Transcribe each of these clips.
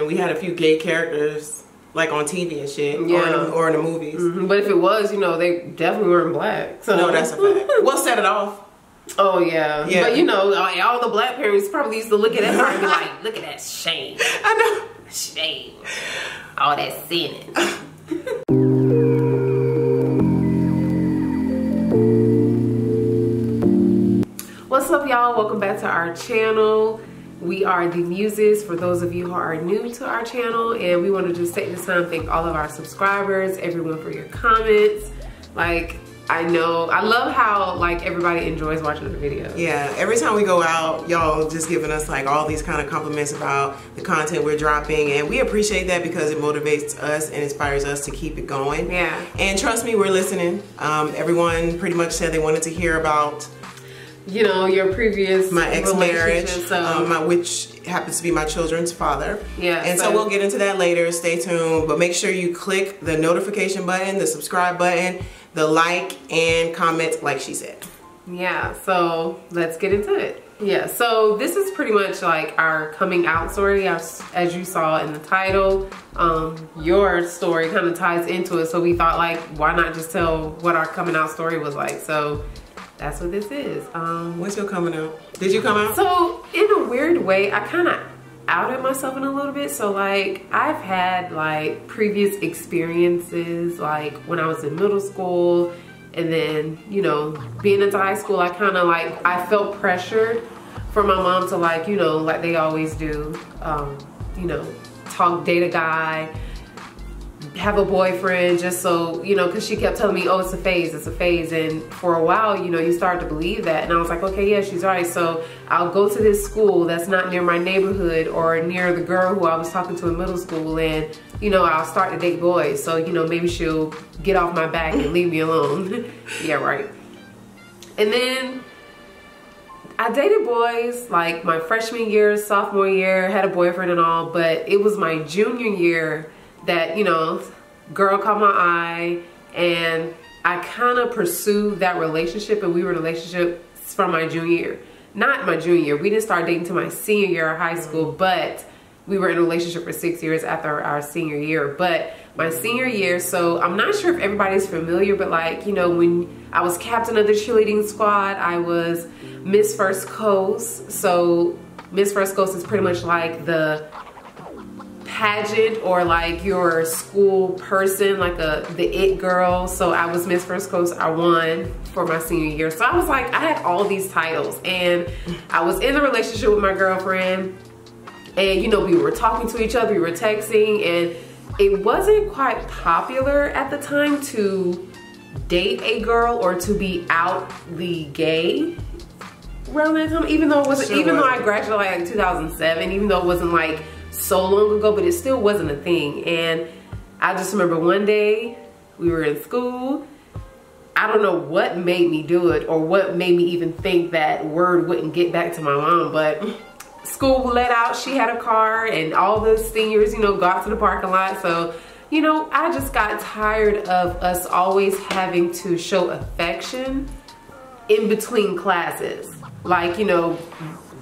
We had a few gay characters like on TV and shit, or, in Yeah. the, or in the movies. Mhm, But if it was, you know, they definitely weren't black. So No, that's a fact. We'll set it off. Oh yeah. Yeah. But you know, all all the black parents probably used to look at that part and be like, "Look at that shame, I know. shame, all that sinning." What's up, y'all? Welcome back to our channel. We are the Muses for those of you who are new to our channel, and we want to just take this time to thank all of our subscribers, everyone for your comments. Like, I know, I love how like everybody enjoys watching the videos. Yeah, every time we go out, y'all just giving us like all these kind of compliments about the content we're dropping, and we appreciate that because it motivates us and inspires us to keep it going. Yeah. And trust me, we're listening. Um, everyone pretty much said they wanted to hear about You know your previous my ex-marriage, So um, my, which happens to be my children's father. Yeah, And so, so- we'll get into that later. Stay tuned, but make sure you click the notification button, the subscribe button, the like, and comment like she said. yeah. So let's get into it. Yeah. So this is pretty much like our coming out story, as, as you saw in the title. Um, your story kind of ties into it, so we thought like, why not just tell what our coming out story was like? So that's what this is. Um, When's your coming out? Did you come out? So in a weird way, I kind of outed myself in a little bit. So like I've had like previous experiences, like when I was in middle school, and then you know being into high school, I kind of like I felt pressured for my mom to like you know like they always do, um, you know, talk date a guy have a boyfriend just so you know because she kept telling me oh it's a phase it's a phase. And for a while you know you start to believe that. And i was like okay yeah she's right. So i'll go to this school that's not near my neighborhood or near the girl who i was talking to in middle school. And you know i'll start to date boys. So you know maybe she'll get off my back and leave me alone. Yeah right. And then I dated boys like my freshman year, sophomore year, had a boyfriend and all, but it was my junior year that, you know, girl caught my eye and I kind of pursued that relationship and we were in a relationship from my junior year. Not my junior year. We didn't start dating until my senior year of high school, mm-hmm. but we were in a relationship for six years after our senior year. But my senior mm-hmm. year, so I'm not sure if everybody's familiar, but like, you know, when I was captain of the cheerleading squad, I was Miss First Coast. So Miss First Coast is pretty much like the pageant or like your school person, like a the it girl. So I was Miss First Coast. I won for my senior year. So I was like, I had all these titles and I was in a relationship with my girlfriend and you know we were talking to each other we were texting and it wasn't quite popular at the time to date a girl or to be out the gay around that time even though it wasn't Sure even though i graduated like in 2007 even though it wasn't like so long ago but it still wasn't a thing and i just remember one day we were in school I don't know what made me do it or what made me even think that word wouldn't get back to my mom, but school let out, she had a car and all the seniors, you know, got to the parking lot. So, you know, I just got tired of us always having to show affection in between classes. Like, you know,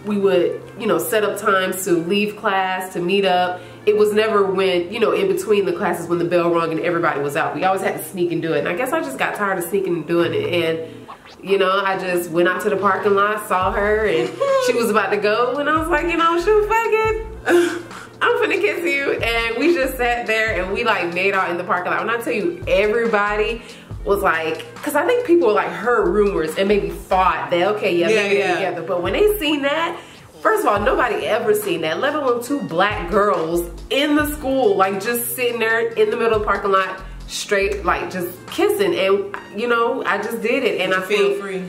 we would, you know, set up times to leave class, to meet up. It was never when, you know, in between the classes when the bell rung and everybody was out. We always had to sneak and do it. And I guess I just got tired of sneaking and doing it. And, you know, I just went out to the parking lot, saw her, and she was about to go. And I was like, you know, shoot, fuck it. I'm finna kiss you. And we just sat there and we like made out in the parking lot. When I tell you, everybody was like, cause I think people like heard rumors and maybe thought that, okay, yeah, Yeah, maybe they're yeah. together. But when they seen that, first of all, nobody ever seen that, let alone two black girls in the school, like just sitting there in the middle of the parking lot, straight, like just kissing. And, you know, I just did it. And I Feel free.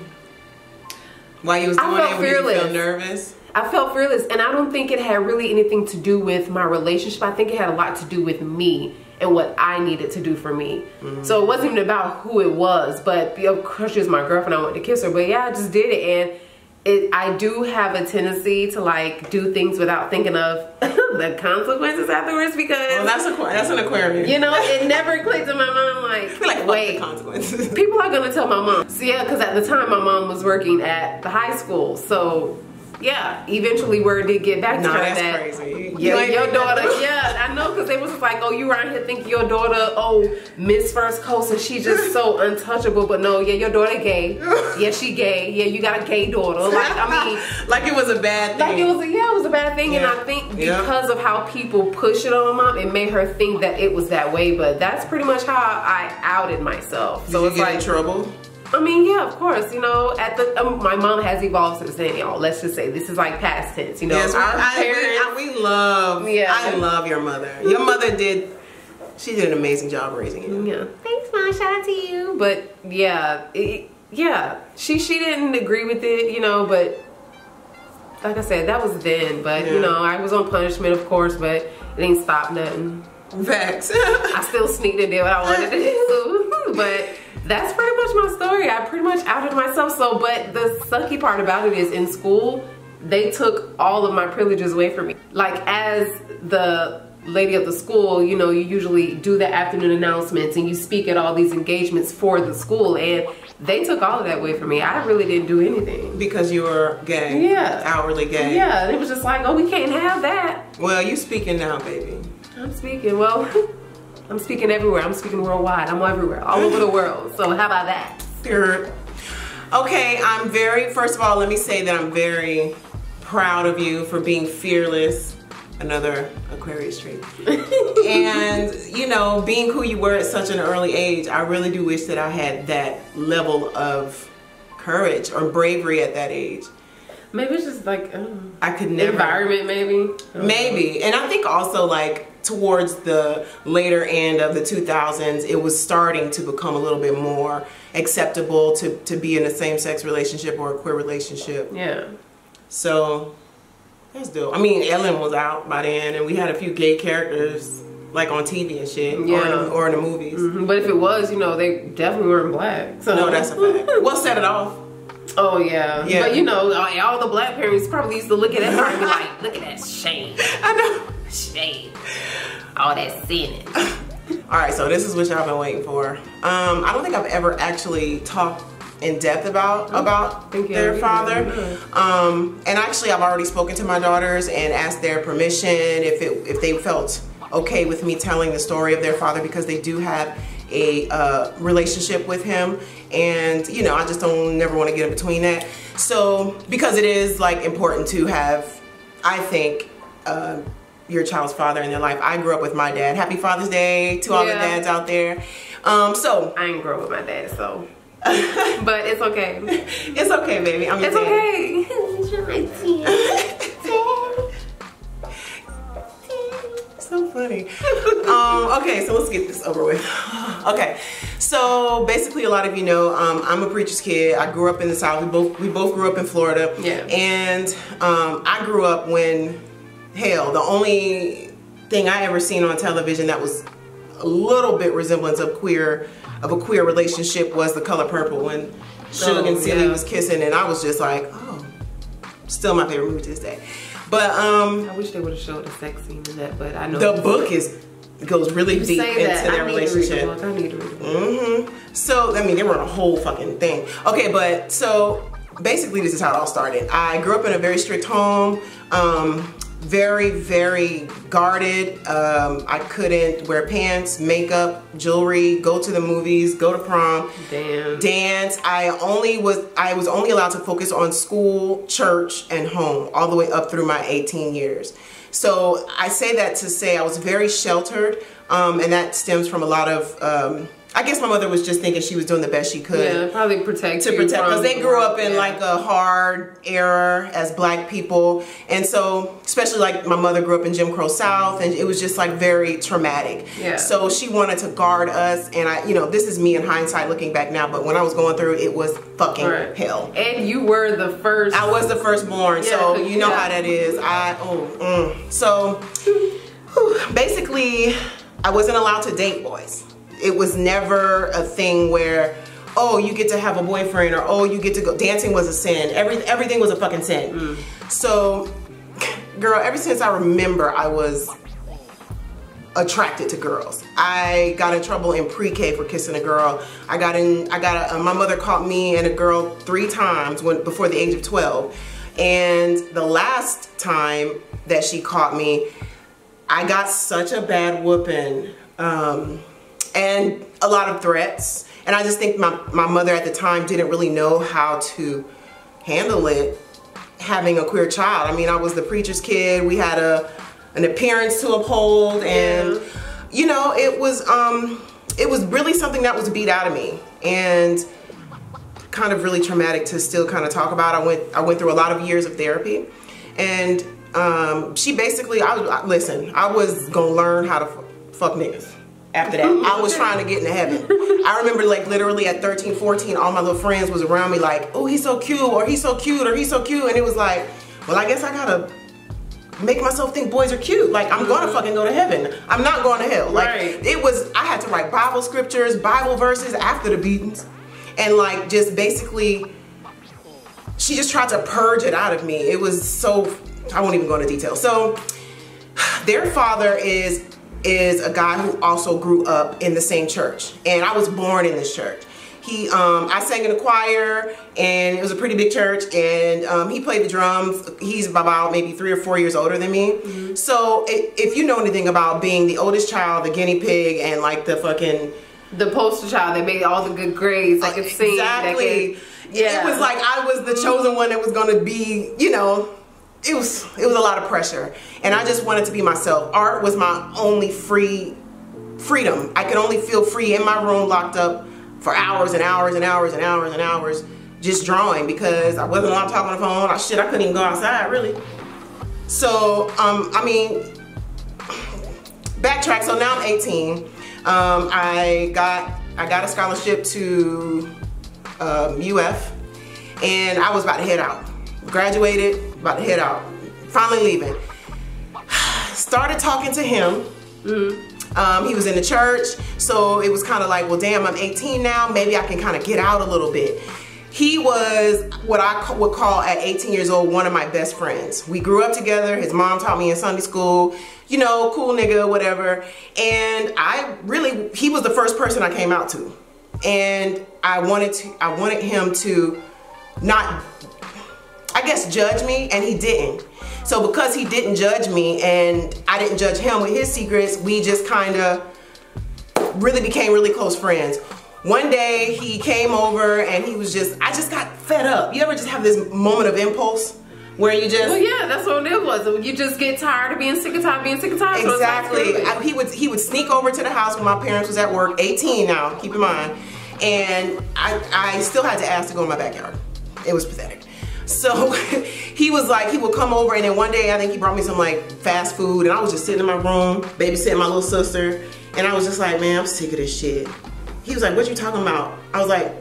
While you was I felt it, did you feel nervous? I felt fearless, and I don't think it had really anything to do with my relationship. I think it had a lot to do with me and what I needed to do for me. So it wasn't even about who it was, but of course she was my girlfriend. I wanted to kiss her, but yeah, I just did it, and it. I do have a tendency to like do things without thinking of the consequences afterwards because Well, that's a that's an Aquarius. you know it never clicked in my mind. Like, like wait, the consequences. people are gonna tell my mom. So yeah, because at the time my mom was working at the high school, so yeah, eventually word did get back to Nah, her that's that crazy. yeah, You your daughter, yeah, I know because they was just like, oh, you around here thinking your daughter, oh, Miss First Coast, and she's just so untouchable. But no, yeah, your daughter gay. Yeah, she gay. Yeah, you got a gay daughter. Like, I mean, like it was a bad thing. like it was, a, yeah, it was a bad thing, and I think Yeah. because of how people push it on mom, it made her think that it was that way. But that's pretty much how I outed myself. Did So you it's like, trouble? I mean, yeah, of course. You know, at the um, my mom has evolved since then, y'all. Let's just say this is like past tense. You know, Yes, we, our I, parents. we, I- we love. Yeah. I love your mother. Your mother did. She did an amazing job raising you. Yeah. Thanks, mom. Shout out to you. But yeah, it, yeah, she she didn't agree with it, you know. But like I said, that was then. But Yeah. you know, I was on punishment, of course, but it didn't stop nothing. Facts. I still sneaked and did what I wanted to do. but that's pretty much my story. I pretty much outed myself. So, but the sucky part about it is in school, they took all of my privileges away from me. Like as the lady of the school, you know, you usually do the afternoon announcements and you speak at all these engagements for the school and they took all of that away from me. I really didn't do anything. because you were gay. Yeah. Outwardly gay. Yeah, it was just like, oh, we can't have that. Well, you speaking now, baby. I'm speaking, well, I'm speaking everywhere. I'm speaking worldwide. I'm everywhere, all over the world. So how about that? Okay, I'm very, first of all, let me say that I'm very proud of you for being fearless. Another Aquarius trait. and, you know, being who you were at such an early age, I really do wish that I had that level of courage or bravery at that age. Maybe it's just like, I don't know. I could never. environment, maybe. Maybe. And I think also like towards the later end of the 2000s, it was starting to become a little bit more acceptable to, to be in a same sex relationship or a queer relationship. Yeah. So that's dope. I mean, Ellen was out by then and we had a few gay characters like on TV and shit or, in Yeah. the, or in the movies. Mhm. But if it was, you know, they definitely weren't black. So No, that's a fact. We'll set it off. Oh yeah. Yeah. But you know, all all the black parents probably used to look at that and be like, look at that shame. I know. Shame. All that sinning. All right, so this is what y'all been waiting for. Um, I don't think I've ever actually talked in depth about about think their have father. either. Um, and actually, I've already spoken to my daughters and asked their permission if it if they felt okay with me telling the story of their father because they do have a uh, relationship with him, and you know, I just don't never want to get in between that. So because it is like important to have, I think. Uh, your child's father in their life. I grew up with my dad. Happy Father's Day to all the dads out there. Um, so I ain't grow up with my dad, so but it's okay. it's okay, baby. I'm your It's okay. So funny. um, okay, so let's get this over with. Okay, so basically, a lot of you know, um, I'm a preacher's kid. I grew up in the South. We both we both grew up in Florida. Yeah. And um, I grew up when, hell, the only thing I ever seen on television that was a little bit resemblance of queer of a queer relationship was The Color Purple when Shug and Oh, yeah. was kissing, and I was just like, oh, still my favorite movie to this day. But um, I wish they would have showed the sex scene in that, but I know the book is goes really deep into that. their I need to read the relationship. book. I need to read the book. hmm So I mean, they were on a whole fucking thing. Okay, but so basically, this is how it all started. I grew up in a very strict home. Um, very, very guarded. Um, I couldn't wear pants, makeup, jewelry, go to the movies, go to prom Damn. dance. I only was I was only allowed to focus on school, church, and home all the way up through my 18 years. So I say that to say I was very sheltered, um, and that stems from a lot of. Um, I guess my mother was just thinking she was doing the best she could Yeah, probably protect to protect because they grew up in yeah. like a hard era as black people and so especially like my mother grew up in jim crow south and it was just like very traumatic Yeah. so she wanted to guard us and i you know this is me in hindsight looking back now but when i was going through it, was fucking Right. hell And you were the first. I was the firstborn, so you know yeah. how that is. I oh, mm. so basically, I wasn't allowed to date boys. It was never a thing where oh you get to have a boyfriend or oh you get to go dancing was a sin. Every everything was a fucking sin. Mm. So, girl, ever since I remember, I was attracted to girls. I got in trouble in pre-K for kissing a girl. I got in, I got a, my mother caught me and a girl three times when before the age of 12. And the last time that she caught me, I got such a bad whooping um, and a lot of threats. And I just think my, my mother at the time didn't really know how to handle it having a queer child. I mean, I was the preacher's kid. We had a an appearance to uphold and you know, it was um it was really something that was beat out of me and kind of really traumatic to still kind of talk about. I went I went through a lot of years of therapy and um, she basically I was listen, I was going to learn how to fuck niggas after that. I was trying to get into heaven. I remember like literally at 13, 14, all my little friends was around me like, oh, he's so cute, or he's so cute, or he's so cute. And it was like, well, I guess I gotta make myself think boys are cute. Like I'm gonna mm-hmm. fucking go to heaven. I'm not going to hell. Like right. it was I had to write Bible scriptures, Bible verses after the beatings. And like just basically she just tried to purge it out of me. It was so I won't even go into detail. So their father is is a guy who also grew up in the same church. And I was born in this church. He, um, I sang in a choir and it was a pretty big church and um, he played the drums. He's about maybe three or four years older than me. Mm -hmm. So it, if you know anything about being the oldest child, the guinea pig and like the fucking... The poster child that made all the good grades, that could sing. Exactly. Could, yeah. It was like I was the chosen one that was gonna be, you know, it was it was a lot of pressure and I just wanted to be myself. Art was my only free freedom. I could only feel free in my room locked up for hours and hours and hours and hours and hours just drawing because I wasn't allowed to talk on the phone. I shit, I couldn't even go outside really. So, um, I mean, backtrack. So now I'm 18. Um, I got I got a scholarship to um, UF, and I was about to head out. Graduated, about to head out. Finally leaving. Started talking to him. Mm um, he was in the church, so it was kind of like, well, damn, I'm 18 now. Maybe I can kind of get out a little bit. He was what I would call at 18 years old one of my best friends. We grew up together. His mom taught me in Sunday school. You know, cool nigga, whatever. And I really, he was the first person I came out to, and I wanted to, I wanted him to not I guess, judge me, and he didn't. So because he didn't judge me and I didn't judge him with his secrets, we just kind of really became really close friends. One day he came over and he was just, I just got fed up. You ever just have this moment of impulse? Where you just well yeah that's what it was you just get tired of being sick of tired being sick of tired exactly so I, he would he would sneak over to the house when my parents was at work 18 now keep in mind and I I still had to ask to go in my backyard it was pathetic so he was like, he would come over and then one day I think he brought me some like fast food and I was just sitting in my room, babysitting my little sister. And I was just like, man, I'm sick of this shit. He was like, what you talking about? I was like,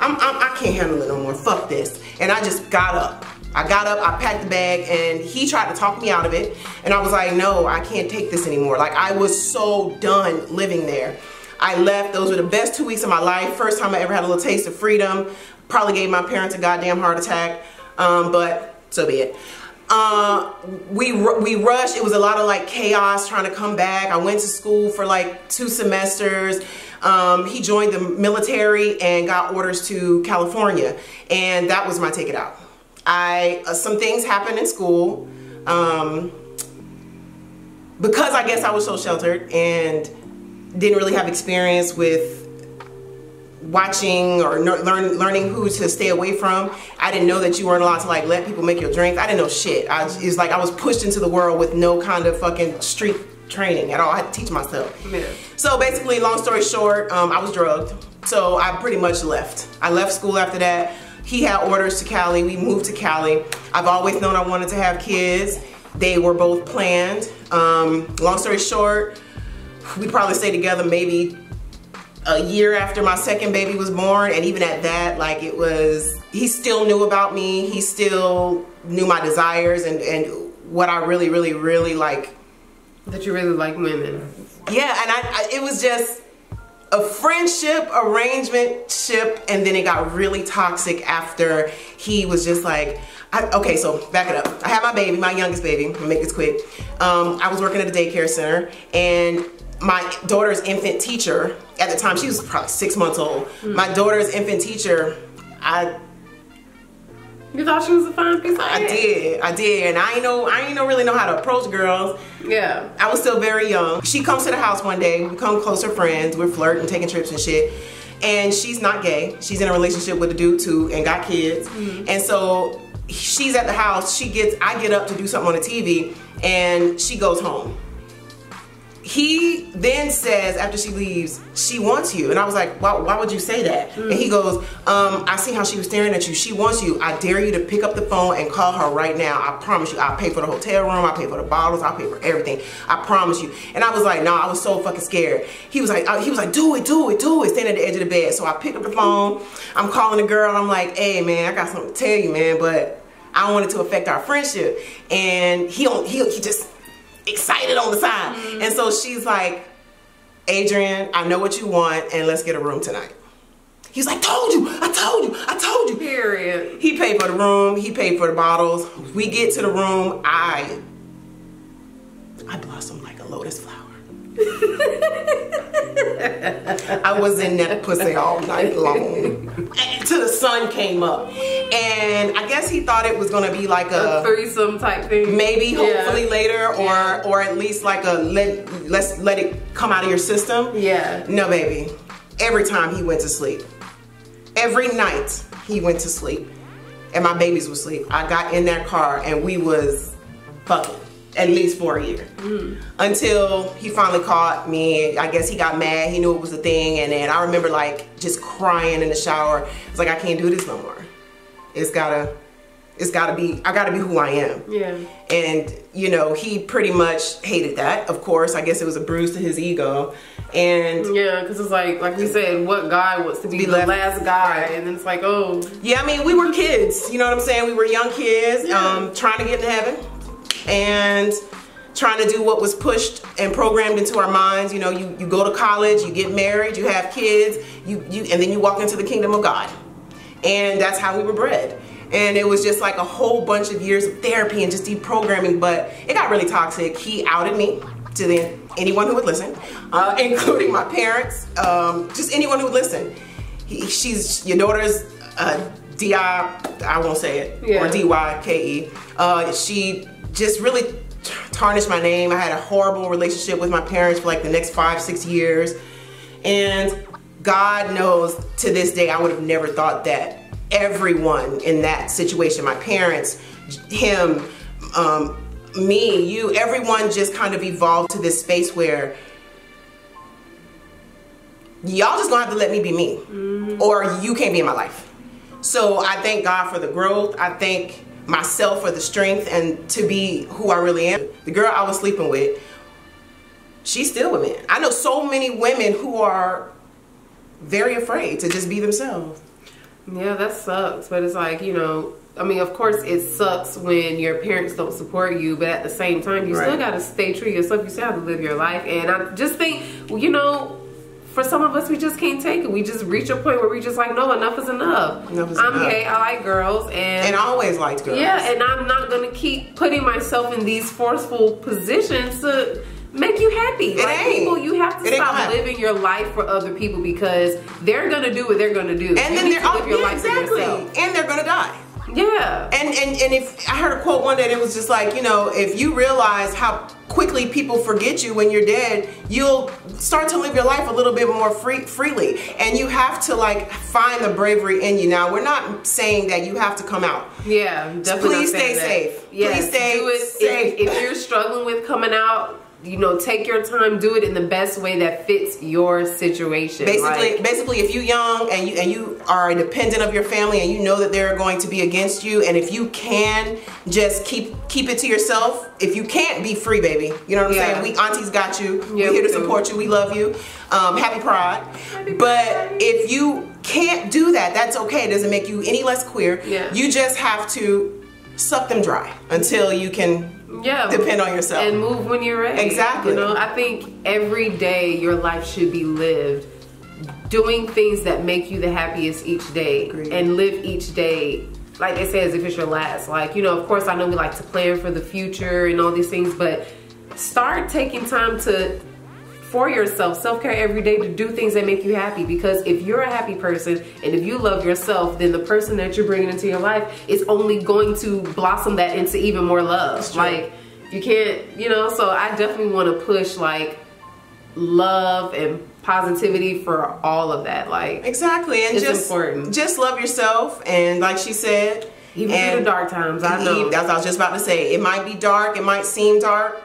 I'm, I'm, I can not handle it no more, fuck this. And I just got up. I got up, I packed the bag, and he tried to talk me out of it. And I was like, no, I can't take this anymore. Like, I was so done living there. I left. Those were the best two weeks of my life. First time I ever had a little taste of freedom. Probably gave my parents a goddamn heart attack, um, but so be it. Uh, we we rushed. It was a lot of like chaos trying to come back. I went to school for like two semesters. Um, he joined the military and got orders to California, and that was my ticket out. I uh, some things happened in school um, because I guess I was so sheltered and didn't really have experience with watching or learn, learning who to stay away from. I didn't know that you weren't allowed to like let people make your drinks. I didn't know shit. I it's like I was pushed into the world with no kind of fucking street training at all. I had to teach myself. Yeah. So basically, long story short, um, I was drugged. So I pretty much left. I left school after that. He had orders to Cali. We moved to Cali. I've always known I wanted to have kids. They were both planned. Um, long story short, we probably stayed together maybe a year after my second baby was born and even at that like it was he still knew about me. He still knew my desires and and what I really really really like. That you really like women. Yeah and I, I it was just a friendship arrangement ship and then it got really toxic after he was just like I, okay so back it up. I had my baby my youngest baby. I'll make this quick. Um, I was working at a daycare center and my daughter's infant teacher at the time she was probably six months old mm. my daughter's infant teacher i You thought she was a fine piece of I ass. did, I did, and I ain't know, I ain't know really know how to approach girls. Yeah. I was still very young. She comes to the house one day. We become closer friends. We're flirting, taking trips and shit. And she's not gay. She's in a relationship with a dude too, and got kids. And so she's at the house. She gets, I get up to do something on the TV, and she goes home. He then says after she leaves, she wants you. And I was like, why, why would you say that? And he goes, um, I see how she was staring at you. She wants you. I dare you to pick up the phone and call her right now. I promise you. I'll pay for the hotel room. I'll pay for the bottles. I'll pay for everything. I promise you. And I was like, no, I was so fucking scared. He was like, uh, he was like, do it, do it, do it. Standing at the edge of the bed. So I picked up the phone. I'm calling the girl. I'm like, hey man, I got something to tell you, man, but I don't want it to affect our friendship. And he don't, he, he just excited all the side. Mm-hmm. And so she's like, Adrian, I know what you want, and let's get a room tonight. He's like, told you, I told you, I told you. Period. He paid for the room, he paid for the bottles. We get to the room, I I blossom like a lotus flower. I was in that pussy all night long until the sun came up. And I guess he thought it was gonna be like A a threesome type thing. maybe Yeah. hopefully later or Yeah. or at least like a let let's let it come out of your system. Yeah. No baby. Every time he went to sleep. Every night he went to sleep. And my babies would sleep. I got in that car and we was fucking at least for a year. Until he finally caught me. I guess he got mad. He knew it was a thing. And then I remember like just crying in the shower. It's like I can't do this no more. It's gotta it's gotta be I gotta be who I am. Yeah. And, you know, he pretty much hated that, of course. I guess it was a bruise to his ego. And Yeah, because it's like, like we said, what guy wants to be, Be the left- last guy? right. And then it's like, oh, yeah, I mean, we were kids, you know what I'm saying? We were young kids, Yeah. um, trying to get in heaven and trying to do what was pushed and programmed into our minds. You know, you, you go to college, you get married, you have kids, you, you, and then you walk into the kingdom of God. And that's how we were bred. And it was just like a whole bunch of years of therapy and just deprogramming, but it got really toxic. He outed me to the, anyone who would listen, uh, including my parents, um, just anyone who would listen. He, she's your daughter's uh, DI, I won't say it, Yeah. or DYKE. Uh, she just really tarnished my name. I had a horrible relationship with my parents for like the next five, six years. And God knows to this day, I would have never thought that everyone in that situation, my parents, him, um, me, you, everyone just kind of evolved to this space where y'all just gonna have to let me be me or you can't be in my life. So I thank God for the growth. I thank myself for the strength and to be who I really am. The girl I was sleeping with, she's still with me. I know so many women who are very afraid to just be themselves. yeah, that sucks. But it's like, you know, I mean, of course, it sucks when your parents don't support you, but at the same time, you still got to stay true to yourself. You still have to live your life. And I just think, you know, for some of us, we just can't take it. We just reach a point where we just like, no, enough is enough. Enough is I'm enough. gay. I like girls, and And I always liked girls. Yeah, and I'm not gonna keep putting myself in these forceful positions to make you happy. It like ain't. people, you have to It stop living your life for other people because they're gonna do what they're gonna do. and you then they're to oh, live your yeah, life for exactly. And they're gonna die. Yeah. And, and and if I heard a quote one day it was just like, you know, if you realize how quickly people forget you when you're dead, you'll start to live your life a little bit more free freely. And you have to like find the bravery in you. Now, we're not saying that you have to come out. Yeah, definitely. Please stay safe. Yes, Please stay do it. safe. If, if you're struggling with coming out, you know, take your time. Do it in the best way that fits your situation. Basically, Like, basically, if you're young and you and you are dependent of your family and you know that they're going to be against you, and if you can just keep keep it to yourself, if you can't be free, baby, you know what I'm Yeah. saying? We aunties got you. Yeah, We're here to support you. We love you. Um, happy Pride. but if you can't do that, that's okay. It doesn't make you any less queer. Yeah. You just have to suck them dry until you can yeah, depend on yourself. and move when you're ready. Exactly. You know, I think every day your life should be lived doing things that make you the happiest each day Agreed. and live each day like they say as if it's your last. Like, you know, of course I know we like to plan for the future and all these things, but start taking time to for yourself, self-care every day to do things that make you happy. Because if you're a happy person and if you love yourself, then the person that you're bringing into your life is only going to blossom that into even more love. Like you can't, you know, so I definitely want to push like love and positivity for all of that. Like exactly, and just important. Just love yourself, and like she said, even through the dark times. I know. That's what I was just about to say. It might be dark. It might seem dark.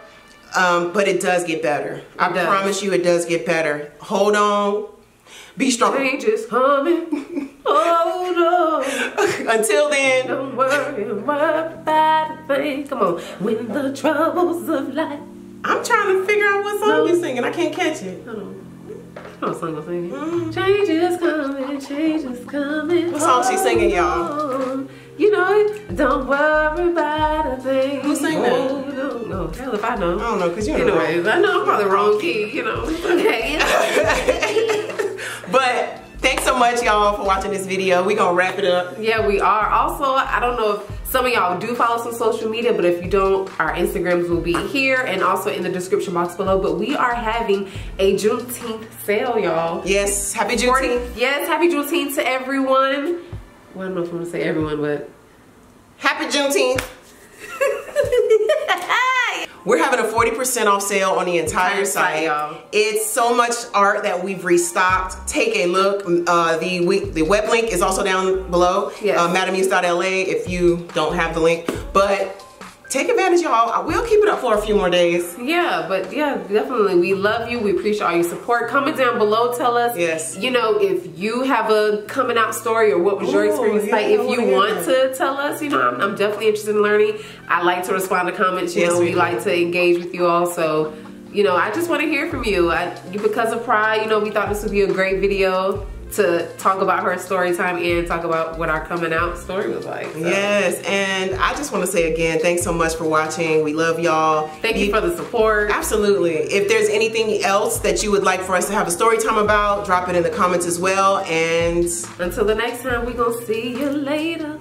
Um, but it does get better. It I does. promise you, it does get better. Hold on. Be strong. Change is coming. Hold on. Until then. Don't worry about a thing. Come on. When the troubles of life. I'm trying to figure out what song no. you're singing. I can't catch it. Hold on. No song I'm singing. Mm. Change is coming, change is coming. What song she singing, y'all? You know, don't worry about a thing. Who sang that? Oh, no, no, hell if I know. I don't know, because you know. Anyways, I know I'm probably wrong key, you know. Okay. but thanks so much, y'all, for watching this video. we going to wrap it up. Yeah, we are. Also, I don't know if some of y'all do follow some social media, but if you don't, our Instagrams will be here and also in the description box below. But we are having a Juneteenth sale, y'all. Yes, happy Juneteenth. Yes, happy Juneteenth to everyone. Well, I don't know if I'm gonna say everyone, but happy Juneteenth. We're having a 40% off sale on the entire site. It's so much art that we've restocked. Take a look. Uh, the the web link is also down below. Yes. Uh, if you don't have the link. But take advantage y'all. We'll keep it up for a few more days. Yeah but yeah definitely. We love you. We appreciate all your support. Comment down below. Tell us yes. you know if you have a coming out story or what was Ooh, your experience yeah, like. If you want to tell us you know I'm, I'm, definitely interested in learning. I like to respond to comments. You yes, know we, we like to engage with you all. So you know i just want to hear from you. I, because of pride you know we thought this would be a great video to talk about her story time and talk about what our coming out story was like. So. Yes, and I just want to say again, thanks so much for watching. We love y'all. Thank you, you for the support. Absolutely. If there's anything else that you would like for us to have a story time about, drop it in the comments as well. And until the next time, we're going to see you later.